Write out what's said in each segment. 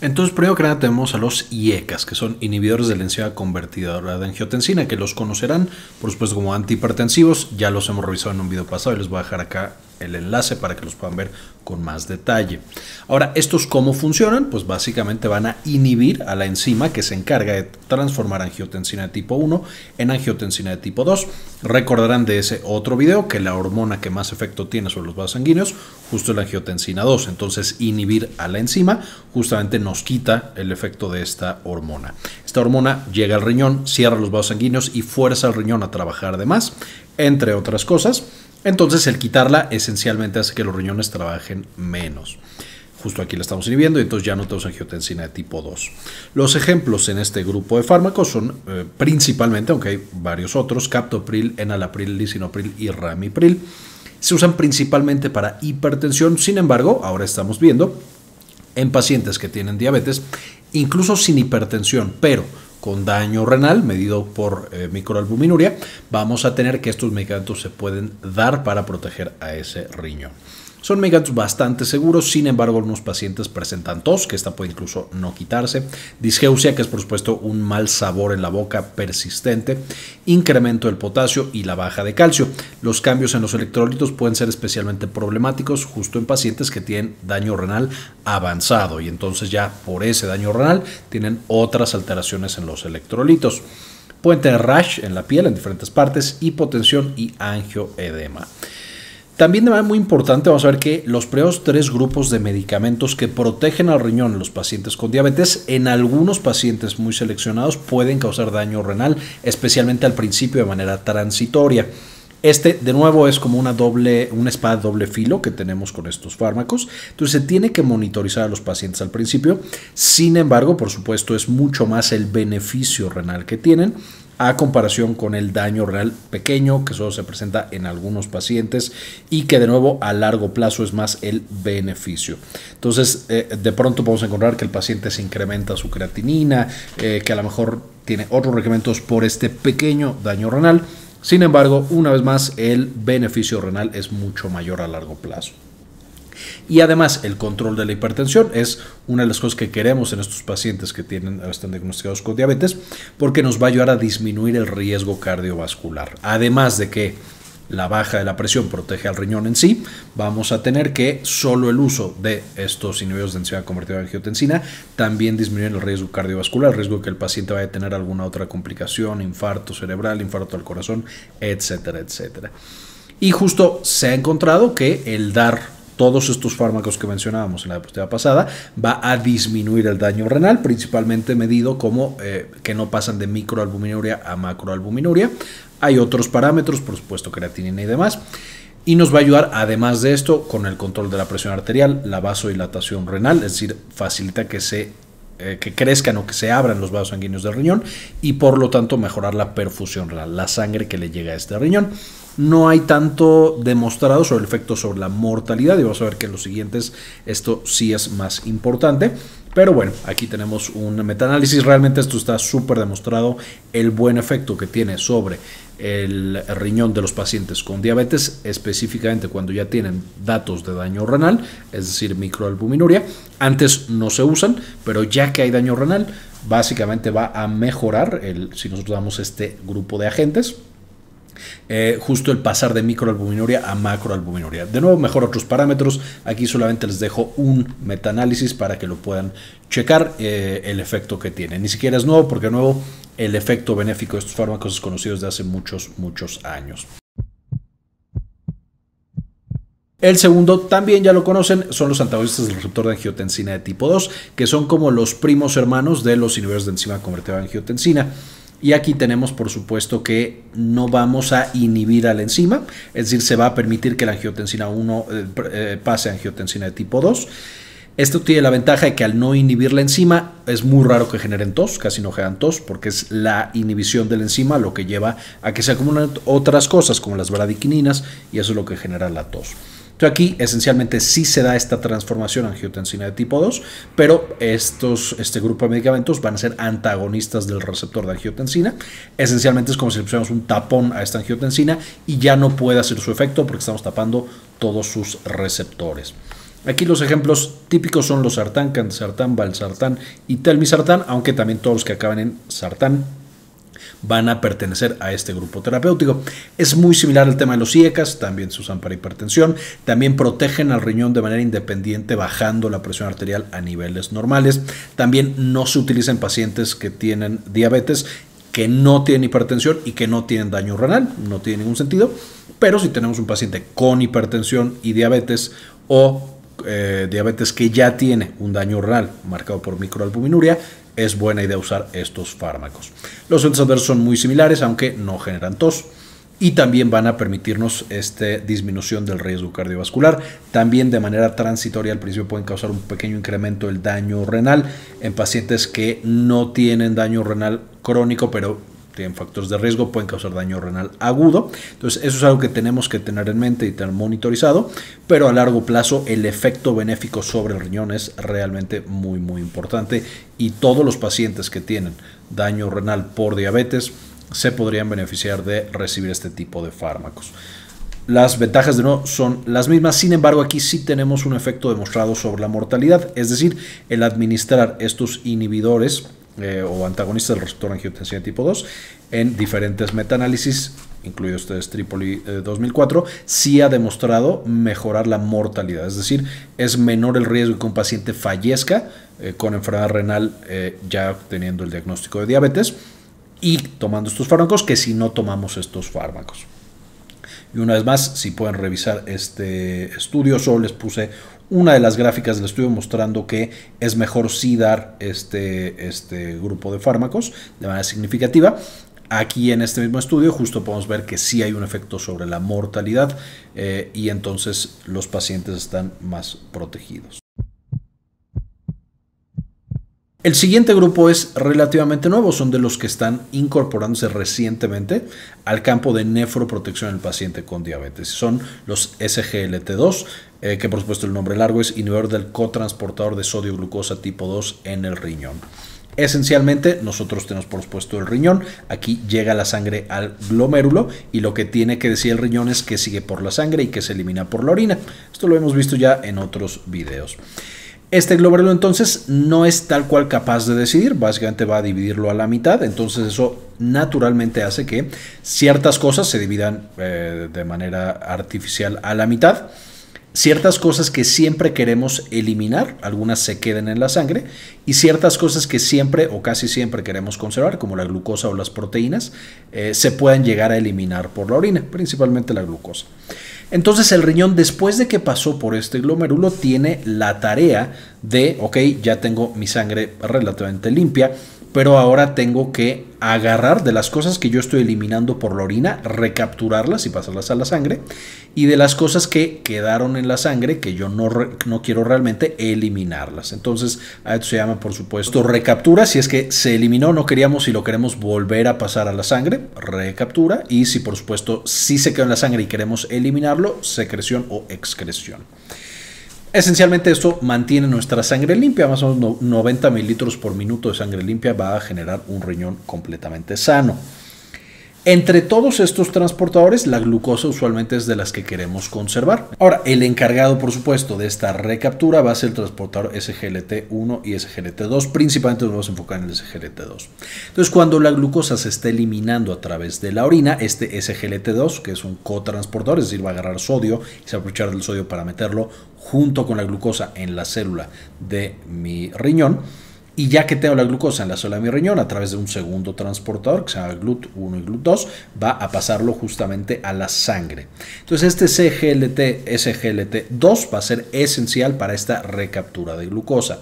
Entonces, primero que nada tenemos a los IECAS, que son inhibidores de la enzima convertidora de angiotensina, que los conocerán, por supuesto, como antihipertensivos. Ya los hemos revisado en un video pasado y les voy a dejar acá el enlace para que los puedan ver con más detalle. Ahora, ¿estos cómo funcionan? Pues básicamente van a inhibir a la enzima que se encarga de transformar angiotensina de tipo 1 en angiotensina de tipo 2. Recordarán de ese otro video que la hormona que más efecto tiene sobre los vasos sanguíneos justo es la angiotensina 2. Entonces, inhibir a la enzima justamente nos quita el efecto de esta hormona. Esta hormona llega al riñón, cierra los vasos sanguíneos y fuerza al riñón a trabajar de más, entre otras cosas. Entonces el quitarla esencialmente hace que los riñones trabajen menos. Justo aquí la estamos inhibiendo y entonces ya no tenemos angiotensina de tipo 2. Los ejemplos en este grupo de fármacos son eh, principalmente, aunque hay varios otros, captopril, enalapril, lisinopril y ramipril. Se usan principalmente para hipertensión, sin embargo, ahora estamos viendo en pacientes que tienen diabetes, incluso sin hipertensión, pero con daño renal medido por eh, microalbuminuria, vamos a tener que estos medicamentos se pueden dar para proteger a ese riñón. Son medicamentos bastante seguros, sin embargo, algunos pacientes presentan tos, que esta puede incluso no quitarse, disgeusia, que es por supuesto un mal sabor en la boca persistente, incremento del potasio y la baja de calcio. Los cambios en los electrolitos pueden ser especialmente problemáticos justo en pacientes que tienen daño renal avanzado y entonces ya por ese daño renal tienen otras alteraciones en los electrolitos. Pueden tener rash en la piel en diferentes partes, hipotensión y angioedema. También de manera muy importante vamos a ver que los primeros tres grupos de medicamentos que protegen al riñón en los pacientes con diabetes, en algunos pacientes muy seleccionados pueden causar daño renal, especialmente al principio de manera transitoria. Este, de nuevo, es como una doble, una espada doble filo que tenemos con estos fármacos. Entonces, se tiene que monitorizar a los pacientes al principio. Sin embargo, por supuesto, es mucho más el beneficio renal que tienen a comparación con el daño renal pequeño que solo se presenta en algunos pacientes y que de nuevo a largo plazo es más el beneficio. Entonces, eh, de pronto podemos encontrar que el paciente se incrementa su creatinina, eh, que a lo mejor tiene otros requerimientos por este pequeño daño renal. Sin embargo, una vez más, el beneficio renal es mucho mayor a largo plazo. Y además, el control de la hipertensión es una de las cosas que queremos en estos pacientes que tienen, están diagnosticados con diabetes, porque nos va a ayudar a disminuir el riesgo cardiovascular. Además de que la baja de la presión protege al riñón en sí, vamos a tener que solo el uso de estos inhibidores de enzima convertida en angiotensina también disminuye el riesgo cardiovascular, el riesgo de que el paciente vaya a tener alguna otra complicación, infarto cerebral, infarto al corazón, etcétera, etcétera. Y justo se ha encontrado que el dar todos estos fármacos que mencionábamos en la diapositiva pasada, va a disminuir el daño renal, principalmente medido como eh, que no pasan de microalbuminuria a macroalbuminuria. Hay otros parámetros, por supuesto, creatinina y demás. Y nos va a ayudar, además de esto, con el control de la presión arterial, la vasodilatación renal, es decir, facilita que se eh, que crezcan o que se abran los vasos sanguíneos del riñón y por lo tanto mejorar la perfusión renal, la sangre que le llega a este riñón. No hay tanto demostrado sobre el efecto sobre la mortalidad y vamos a ver que en los siguientes esto sí es más importante. Pero bueno, aquí tenemos un metaanálisis. Realmente esto está súper demostrado el buen efecto que tiene sobre el riñón de los pacientes con diabetes, específicamente cuando ya tienen datos de daño renal, es decir, microalbuminuria. Antes no se usan, pero ya que hay daño renal, básicamente va a mejorar el, si nosotros damos este grupo de agentes. Eh, justo el pasar de microalbuminuria a macroalbuminuria. De nuevo, mejor otros parámetros. Aquí solamente les dejo un metaanálisis para que lo puedan checar eh, el efecto que tiene. Ni siquiera es nuevo porque de nuevo el efecto benéfico de estos fármacos es conocido desde hace muchos, muchos años. El segundo, también ya lo conocen, son los antagonistas del receptor de angiotensina de tipo 2, que son como los primos hermanos de los inhibidores de enzima convertida a angiotensina. Y aquí tenemos, por supuesto, que no vamos a inhibir a la enzima, es decir, se va a permitir que la angiotensina 1 eh, eh, pase a angiotensina de tipo 2. Esto tiene la ventaja de que al no inhibir la enzima es muy raro que generen tos, casi no generan tos, porque es la inhibición de la enzima lo que lleva a que se acumulen otras cosas como las bradiquininas y eso es lo que genera la tos. Aquí esencialmente sí se da esta transformación a angiotensina de tipo 2, pero estos, este grupo de medicamentos van a ser antagonistas del receptor de angiotensina. Esencialmente es como si le pusiéramos un tapón a esta angiotensina y ya no puede hacer su efecto porque estamos tapando todos sus receptores. Aquí los ejemplos típicos son los sartán, candesartán, valsartán y telmisartán, aunque también todos los que acaban en sartán van a pertenecer a este grupo terapéutico. Es muy similar al tema de los IECAS, también se usan para hipertensión, también protegen al riñón de manera independiente bajando la presión arterial a niveles normales, también no se utiliza en pacientes que tienen diabetes que no tienen hipertensión y que no tienen daño renal, no tiene ningún sentido, pero si tenemos un paciente con hipertensión y diabetes o eh, diabetes que ya tiene un daño renal marcado por microalbuminuria, es buena idea usar estos fármacos. Los efectos adversos son muy similares, aunque no generan tos. Y también van a permitirnos esta disminución del riesgo cardiovascular. También de manera transitoria al principio pueden causar un pequeño incremento del daño renal en pacientes que no tienen daño renal crónico, pero tienen factores de riesgo, pueden causar daño renal agudo. Entonces, eso es algo que tenemos que tener en mente y tener monitorizado, pero a largo plazo el efecto benéfico sobre el riñón es realmente muy, muy importante y todos los pacientes que tienen daño renal por diabetes se podrían beneficiar de recibir este tipo de fármacos. Las ventajas de no son las mismas, sin embargo aquí sí tenemos un efecto demostrado sobre la mortalidad, es decir, el administrar estos inhibidores eh, o antagonistas del receptor angiotensina tipo 2 en diferentes metaanálisis, incluido este Tripoli 2004, eh, sí ha demostrado mejorar la mortalidad, es decir, es menor el riesgo de que un paciente fallezca eh, con enfermedad renal ya teniendo el diagnóstico de diabetes y tomando estos fármacos que si no tomamos estos fármacos. Y una vez más, si pueden revisar este estudio, solo les puse una de las gráficas del estudio mostrando que es mejor sí dar este, este grupo de fármacos de manera significativa. Aquí en este mismo estudio justo podemos ver que sí hay un efecto sobre la mortalidad eh, y entonces los pacientes están más protegidos. El siguiente grupo es relativamente nuevo, son de los que están incorporándose recientemente al campo de nefroprotección del paciente con diabetes. Son los SGLT2, eh, que por supuesto el nombre largo es inhibidor del cotransportador de sodio glucosa tipo 2 en el riñón. Esencialmente, nosotros tenemos por supuesto el riñón. Aquí llega la sangre al glomérulo y lo que tiene que decir el riñón es que sigue por la sangre y que se elimina por la orina. Esto lo hemos visto ya en otros videos. Este glomérulo entonces no es tal cual capaz de decidir, básicamente va a dividirlo a la mitad, entonces eso naturalmente hace que ciertas cosas se dividan eh, de manera artificial a la mitad, ciertas cosas que siempre queremos eliminar, algunas se queden en la sangre, y ciertas cosas que siempre o casi siempre queremos conservar, como la glucosa o las proteínas, eh, se pueden llegar a eliminar por la orina, principalmente la glucosa. Entonces el riñón, después de que pasó por este glomérulo, tiene la tarea de, ok, ya tengo mi sangre relativamente limpia, pero ahora tengo que agarrar de las cosas que yo estoy eliminando por la orina, recapturarlas y pasarlas a la sangre, y de las cosas que quedaron en la sangre que yo no, no quiero realmente eliminarlas. Entonces, a esto se llama, por supuesto, recaptura. Si es que se eliminó, no queríamos y lo queremos volver a pasar a la sangre, recaptura. Y si, por supuesto, sí se quedó en la sangre y queremos eliminarlo, secreción o excreción. Esencialmente esto mantiene nuestra sangre limpia, más o menos 90 mililitros por minuto de sangre limpia va a generar un riñón completamente sano. Entre todos estos transportadores, la glucosa usualmente es de las que queremos conservar. Ahora, el encargado, por supuesto, de esta recaptura va a ser el transportador SGLT1 y SGLT2. Principalmente nos vamos a enfocar en el SGLT2. Entonces, cuando la glucosa se está eliminando a través de la orina, este SGLT2, que es un cotransportador, es decir, va a agarrar sodio y se va a aprovechar del sodio para meterlo junto con la glucosa en la célula de mi riñón, y ya que tengo la glucosa en la célula de mi riñón, a través de un segundo transportador, que se llama GLUT1 y GLUT2, va a pasarlo justamente a la sangre. Entonces este CGLT, SGLT2 va a ser esencial para esta recaptura de glucosa.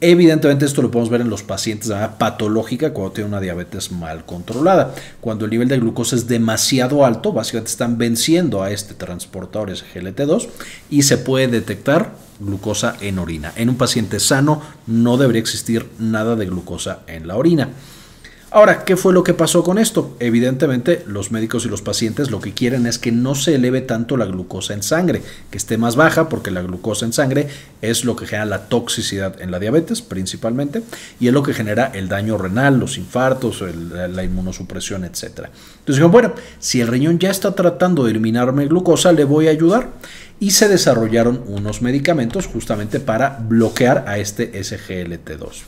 Evidentemente esto lo podemos ver en los pacientes de manera patológica cuando tienen una diabetes mal controlada. Cuando el nivel de glucosa es demasiado alto, básicamente están venciendo a este transportador SGLT2 y se puede detectar glucosa en orina. En un paciente sano no debería existir nada de glucosa en la orina. Ahora, ¿qué fue lo que pasó con esto? Evidentemente, los médicos y los pacientes lo que quieren es que no se eleve tanto la glucosa en sangre, que esté más baja, porque la glucosa en sangre es lo que genera la toxicidad en la diabetes principalmente, y es lo que genera el daño renal, los infartos, la inmunosupresión, etc. Entonces bueno, si el riñón ya está tratando de eliminarme glucosa, le voy a ayudar. y se desarrollaron unos medicamentos justamente para bloquear a este SGLT2.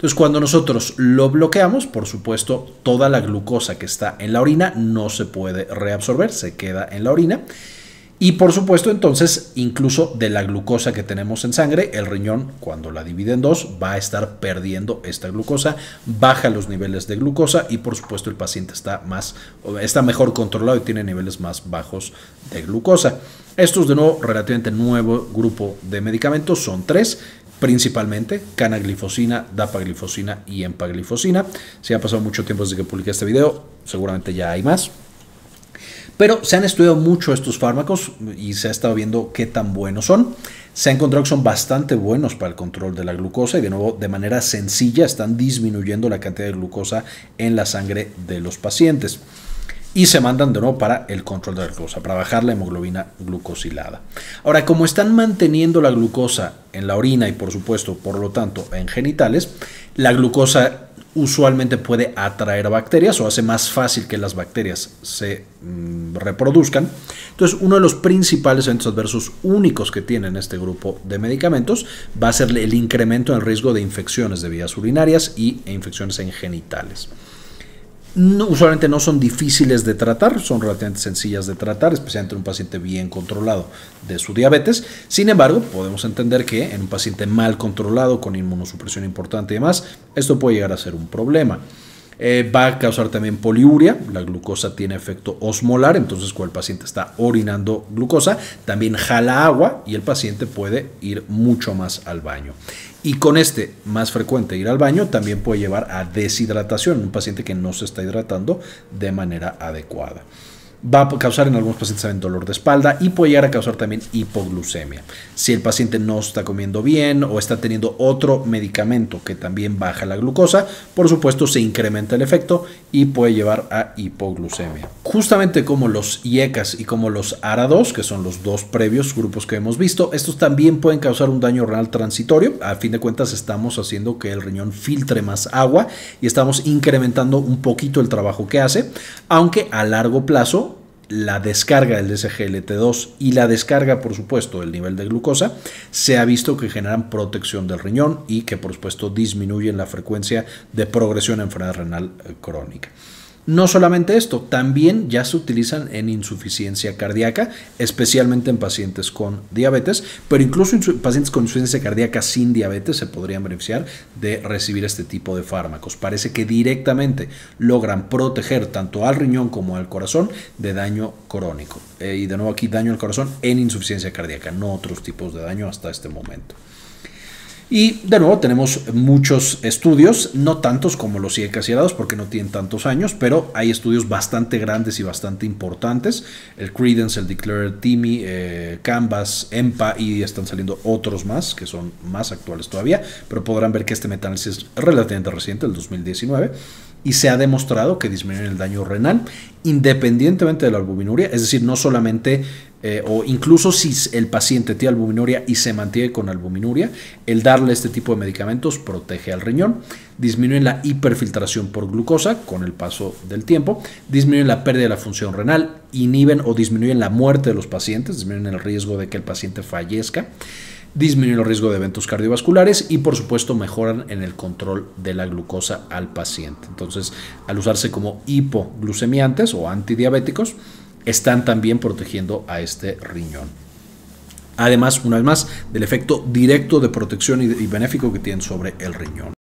Entonces, cuando nosotros lo bloqueamos, por supuesto, toda la glucosa que está en la orina no se puede reabsorber, se queda en la orina. Y por supuesto, entonces, incluso de la glucosa que tenemos en sangre, el riñón, cuando la divide en dos, va a estar perdiendo esta glucosa, baja los niveles de glucosa y por supuesto el paciente está, más, está mejor controlado y tiene niveles más bajos de glucosa. Estos, de nuevo, relativamente nuevo grupo de medicamentos, son tres principalmente canaglifosina, dapaglifosina y empaglifosina. Si ha pasado mucho tiempo desde que publiqué este video, seguramente ya hay más. Pero se han estudiado mucho estos fármacos y se ha estado viendo qué tan buenos son. Se ha encontrado que son bastante buenos para el control de la glucosa y de nuevo de manera sencilla están disminuyendo la cantidad de glucosa en la sangre de los pacientes y se mandan de nuevo para el control de la glucosa, para bajar la hemoglobina glucosilada. Ahora, como están manteniendo la glucosa en la orina y por supuesto, por lo tanto, en genitales, la glucosa usualmente puede atraer bacterias o hace más fácil que las bacterias se mm, reproduzcan. Entonces, uno de los principales eventos adversos únicos que tienen este grupo de medicamentos va a ser el incremento en el riesgo de infecciones de vías urinarias y e infecciones en genitales usualmente no son difíciles de tratar, son relativamente sencillas de tratar, especialmente en un paciente bien controlado de su diabetes. Sin embargo, podemos entender que en un paciente mal controlado, con inmunosupresión importante y demás, esto puede llegar a ser un problema. Eh, va a causar también poliuria, la glucosa tiene efecto osmolar, entonces cuando el paciente está orinando glucosa, también jala agua y el paciente puede ir mucho más al baño. Y con este más frecuente ir al baño también puede llevar a deshidratación, un paciente que no se está hidratando de manera adecuada va a causar en algunos pacientes también dolor de espalda y puede llegar a causar también hipoglucemia. Si el paciente no está comiendo bien o está teniendo otro medicamento que también baja la glucosa, por supuesto se incrementa el efecto y puede llevar a hipoglucemia. Justamente como los IECAS y como los ARA2, que son los dos previos grupos que hemos visto, estos también pueden causar un daño renal transitorio. A fin de cuentas estamos haciendo que el riñón filtre más agua y estamos incrementando un poquito el trabajo que hace, aunque a largo plazo la descarga del SGLT2 y la descarga, por supuesto, del nivel de glucosa, se ha visto que generan protección del riñón y que, por supuesto, disminuyen la frecuencia de progresión a enfermedad renal eh, crónica. No solamente esto, también ya se utilizan en insuficiencia cardíaca, especialmente en pacientes con diabetes, pero incluso en pacientes con insuficiencia cardíaca sin diabetes se podrían beneficiar de recibir este tipo de fármacos. Parece que directamente logran proteger tanto al riñón como al corazón de daño crónico. Eh, y de nuevo aquí daño al corazón en insuficiencia cardíaca, no otros tipos de daño hasta este momento. Y de nuevo tenemos muchos estudios, no tantos como los IECAS y porque no tienen tantos años, pero hay estudios bastante grandes y bastante importantes. El Credence, el Declare, TIMI, eh, Canvas, EMPA y están saliendo otros más que son más actuales todavía, pero podrán ver que este metanálisis es relativamente reciente, el 2019 y se ha demostrado que disminuyen el daño renal independientemente de la albuminuria, es decir, no solamente eh, o incluso si el paciente tiene albuminuria y se mantiene con albuminuria, el darle este tipo de medicamentos protege al riñón, disminuyen la hiperfiltración por glucosa con el paso del tiempo, disminuyen la pérdida de la función renal, inhiben o disminuyen la muerte de los pacientes, disminuyen el riesgo de que el paciente fallezca disminuyen el riesgo de eventos cardiovasculares y por supuesto mejoran en el control de la glucosa al paciente. Entonces, al usarse como hipoglucemiantes o antidiabéticos, están también protegiendo a este riñón. Además, una vez más, del efecto directo de protección y benéfico que tienen sobre el riñón.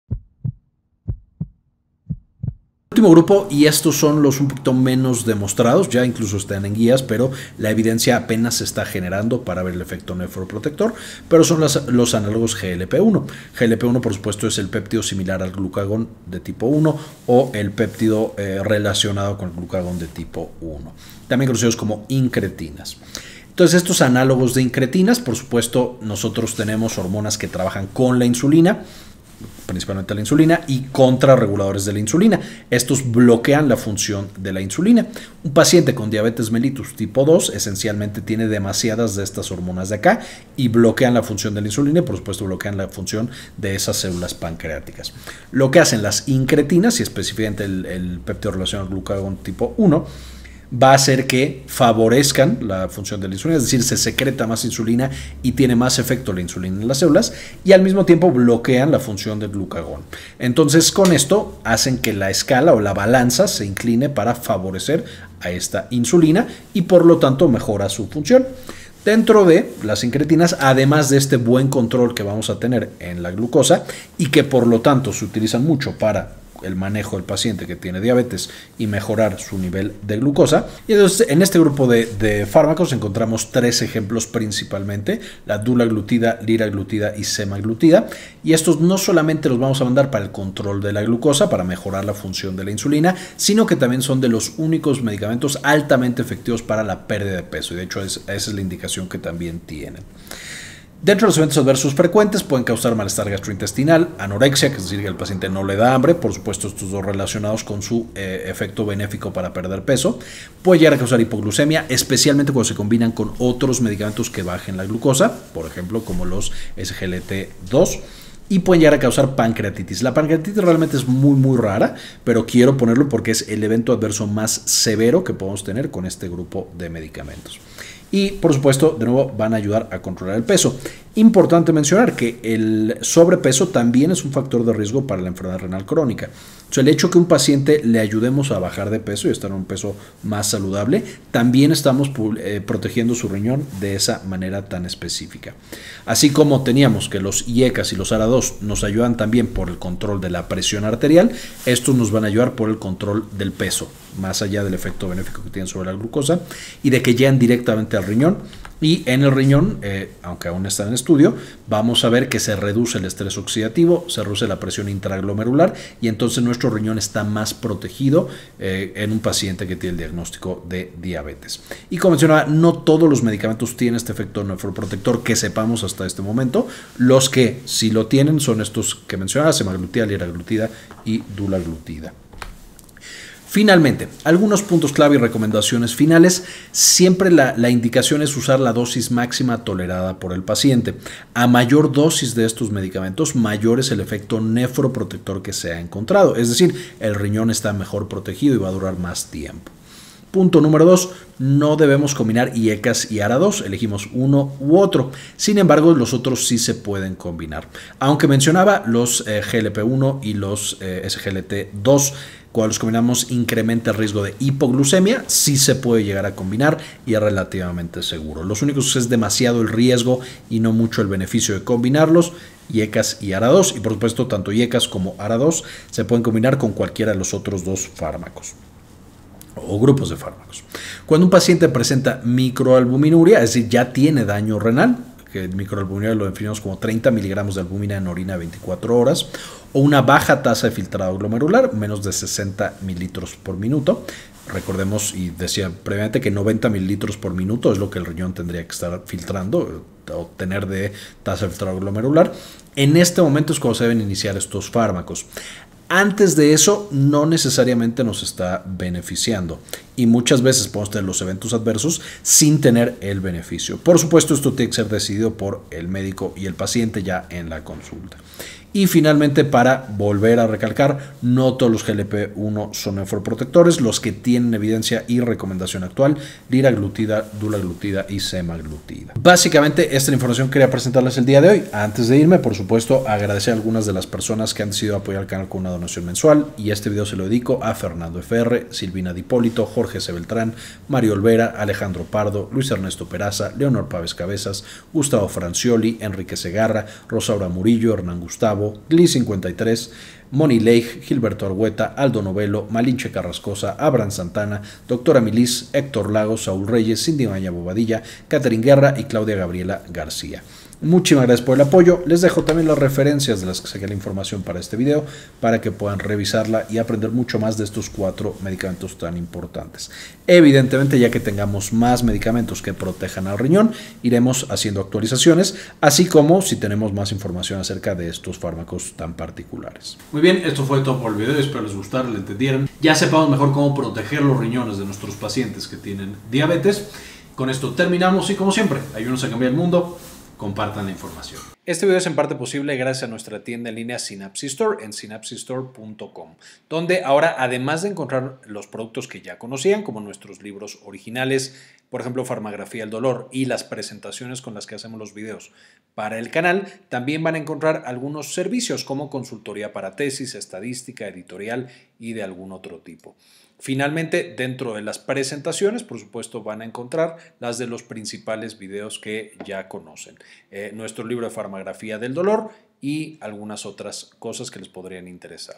último grupo, y estos son los un poquito menos demostrados, ya incluso están en guías, pero la evidencia apenas se está generando para ver el efecto nefroprotector, pero son los análogos GLP-1. GLP-1, por supuesto, es el péptido similar al glucagón de tipo 1 o el péptido eh, relacionado con el glucagón de tipo 1, también conocidos como incretinas. Entonces, estos análogos de incretinas, por supuesto, nosotros tenemos hormonas que trabajan con la insulina, principalmente la insulina, y contrarreguladores de la insulina. Estos bloquean la función de la insulina. Un paciente con diabetes mellitus tipo 2 esencialmente tiene demasiadas de estas hormonas de acá y bloquean la función de la insulina y por supuesto bloquean la función de esas células pancreáticas. Lo que hacen las incretinas, y específicamente el, el péptido relacionado al glucagón tipo 1, va a hacer que favorezcan la función de la insulina, es decir, se secreta más insulina y tiene más efecto la insulina en las células y al mismo tiempo bloquean la función del glucagón. Entonces con esto hacen que la escala o la balanza se incline para favorecer a esta insulina y por lo tanto mejora su función. Dentro de las incretinas, además de este buen control que vamos a tener en la glucosa y que por lo tanto se utilizan mucho para el manejo del paciente que tiene diabetes y mejorar su nivel de glucosa. Y entonces en este grupo de, fármacos encontramos tres ejemplos principalmente, la dulaglutida, liraglutida y semaglutida. Y estos no solamente los vamos a mandar para el control de la glucosa, para mejorar la función de la insulina, sino que también son de los únicos medicamentos altamente efectivos para la pérdida de peso. Y de hecho esa es la indicación que también tienen. Dentro de los eventos adversos frecuentes pueden causar malestar gastrointestinal, anorexia, que es decir, que el paciente no le da hambre, por supuesto estos dos relacionados con su eh, efecto benéfico para perder peso. Puede llegar a causar hipoglucemia, especialmente cuando se combinan con otros medicamentos que bajen la glucosa, por ejemplo como los SGLT2 y pueden llegar a causar pancreatitis. La pancreatitis realmente es muy muy rara, pero quiero ponerlo porque es el evento adverso más severo que podemos tener con este grupo de medicamentos. Y por supuesto, de nuevo, van a ayudar a controlar el peso. Importante mencionar que el sobrepeso también es un factor de riesgo para la enfermedad renal crónica. El hecho que un paciente le ayudemos a bajar de peso y estar en un peso más saludable, también estamos eh, protegiendo su riñón de esa manera tan específica. Así como teníamos que los IECAS y los ARA2 nos ayudan también por el control de la presión arterial, estos nos van a ayudar por el control del peso, más allá del efecto benéfico que tienen sobre la glucosa y de que llegan directamente al riñón y en el riñón, eh, aunque aún está en estudio, vamos a ver que se reduce el estrés oxidativo, se reduce la presión intraglomerular y entonces nuestro riñón está más protegido eh, en un paciente que tiene el diagnóstico de diabetes. Y como mencionaba, no todos los medicamentos tienen este efecto nefroprotector que sepamos hasta este momento. Los que sí lo tienen son estos que mencionaba, semaglutida, liraglutida y dulaglutida. Finalmente, algunos puntos clave y recomendaciones finales. Siempre la, indicación es usar la dosis máxima tolerada por el paciente. A mayor dosis de estos medicamentos, mayor es el efecto nefroprotector que se ha encontrado. Es decir, el riñón está mejor protegido y va a durar más tiempo. Punto número 2. No debemos combinar IECAS y ARA2. Elegimos uno u otro. Sin embargo, los otros sí se pueden combinar. Aunque mencionaba los eh, GLP1 y los eh, SGLT2 cuando los combinamos incrementa el riesgo de hipoglucemia, sí se puede llegar a combinar y es relativamente seguro. Los únicos es demasiado el riesgo y no mucho el beneficio de combinarlos, IECAS y ARA2, y por supuesto tanto IECAS como ARA2 se pueden combinar con cualquiera de los otros dos fármacos o grupos de fármacos. Cuando un paciente presenta microalbuminuria, es decir, ya tiene daño renal, que el microalbuminuria lo definimos como 30 miligramos de albúmina en orina 24 horas, o una baja tasa de filtrado glomerular, menos de 60 mililitros por minuto. Recordemos, y decía previamente, que 90 mililitros por minuto es lo que el riñón tendría que estar filtrando o tener de tasa de filtrado glomerular. En este momento es cuando se deben iniciar estos fármacos. Antes de eso no necesariamente nos está beneficiando y muchas veces podemos tener los eventos adversos sin tener el beneficio. Por supuesto, esto tiene que ser decidido por el médico y el paciente ya en la consulta. Y finalmente, para volver a recalcar, no todos los GLP-1 son nefroprotectores, los que tienen evidencia y recomendación actual, liraglutida, dulaglutida y semaglutida. Básicamente, esta es la información que quería presentarles el día de hoy. Antes de irme, por supuesto, agradecer a algunas de las personas que han decidido apoyar el canal con una donación mensual y este video se lo dedico a Fernando FR, Silvina Dipólito, Jorge C. Beltrán, Mario Olvera, Alejandro Pardo, Luis Ernesto Peraza, Leonor Pávez Cabezas, Gustavo Francioli, Enrique Segarra, Rosaura Murillo, Hernán Gustavo, Gli53, Moni Leigh, Gilberto Argueta, Aldo Novelo, Malinche Carrascosa, Abraham Santana, Doctora Milis, Héctor Lagos, Saúl Reyes, Cindy Maña Bobadilla, Catherine Guerra y Claudia Gabriela García. Muchísimas gracias por el apoyo. Les dejo también las referencias de las que saqué la información para este video para que puedan revisarla y aprender mucho más de estos cuatro medicamentos tan importantes. Evidentemente, ya que tengamos más medicamentos que protejan al riñón, iremos haciendo actualizaciones, así como si tenemos más información acerca de estos fármacos tan particulares. Muy bien, esto fue todo por el video. Espero les gustara, le entendieran. Ya sepamos mejor cómo proteger los riñones de nuestros pacientes que tienen diabetes. Con esto terminamos y como siempre, ayúdenos a cambiar el mundo compartan la información. Este video es en parte posible gracias a nuestra tienda en línea Synapsis Store en synapsistore.com, donde ahora además de encontrar los productos que ya conocían, como nuestros libros originales, por ejemplo Farmagrafía del Dolor y las presentaciones con las que hacemos los videos para el canal, también van a encontrar algunos servicios como consultoría para tesis, estadística, editorial y de algún otro tipo. Finalmente, dentro de las presentaciones, por supuesto, van a encontrar las de los principales videos que ya conocen. Eh, nuestro libro de farmagrafía del dolor y algunas otras cosas que les podrían interesar.